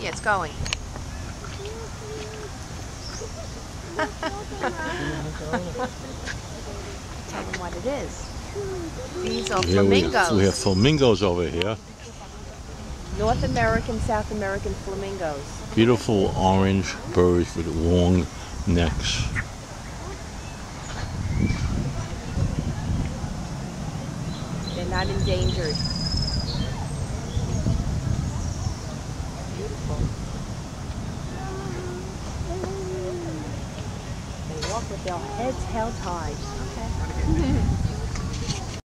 Yeah, it's going. Tell them what it is. These are Here we, flamingos. we have flamingos over here. North American, South American flamingos. Beautiful orange birds with long necks. They're not endangered. Beautiful. They walk with their heads held high.